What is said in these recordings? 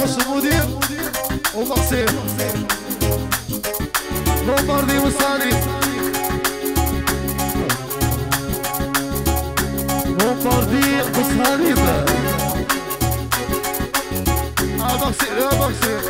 باش المدير ومقصير بومباردي وصالي بومباردي وصالي آه مقصير يا مقصير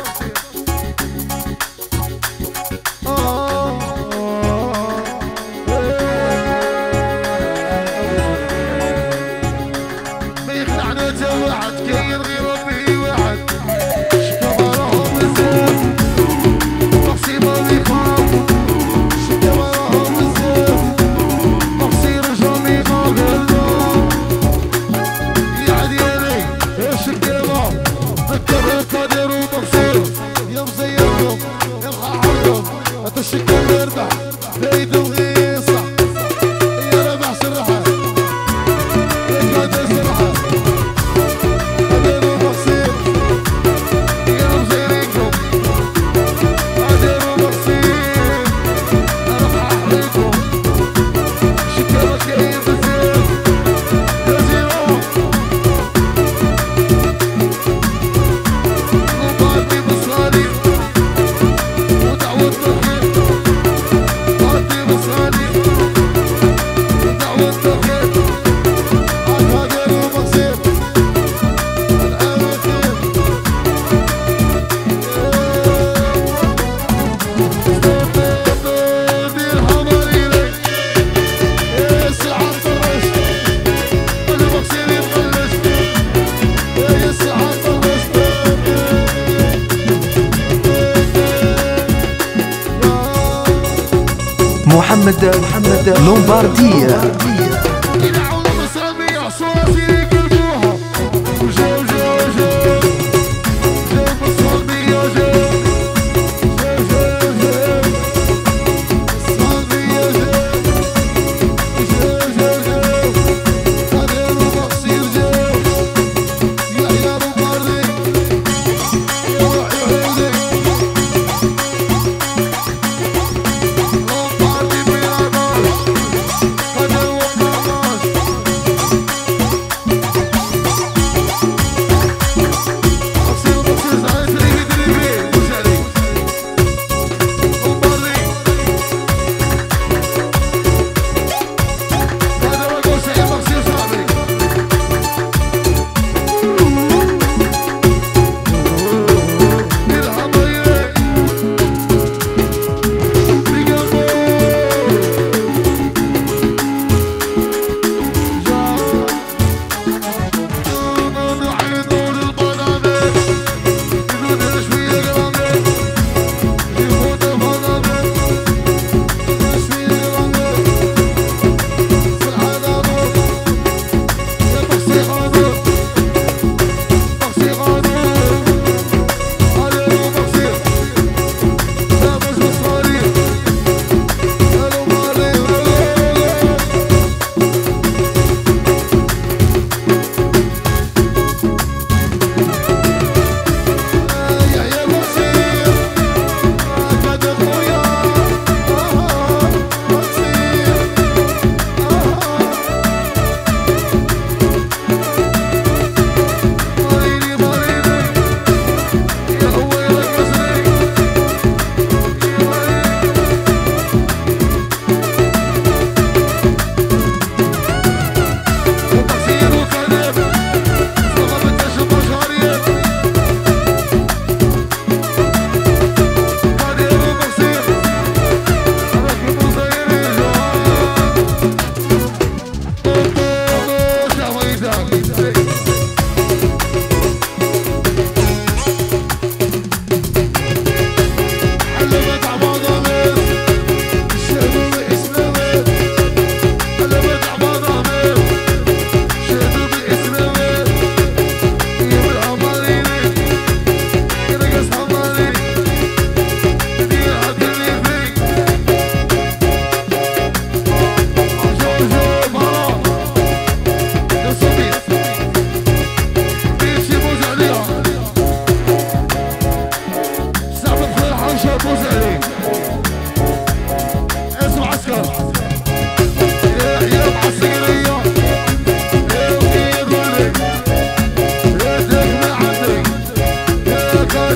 محمد محمد لومباردية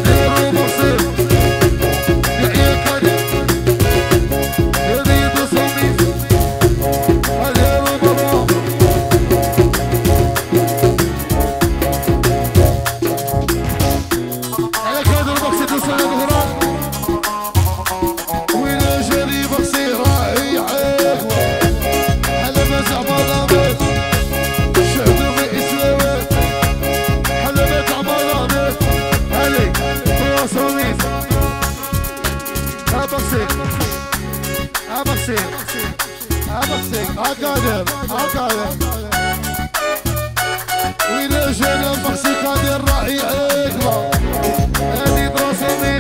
todos عقادر عقادر وإلى جنب مخسي قادر راعي أكبر هذه دراسة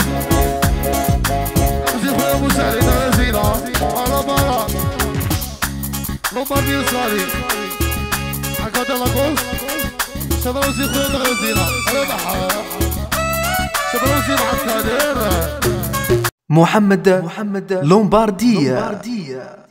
زيخ أبو سعيد نزيلة على برا ربما بيصالي عقادر لاكوس شباب زيخ نزيلة على بحر شباب زيخ عقادر محمد محمد لومباردية.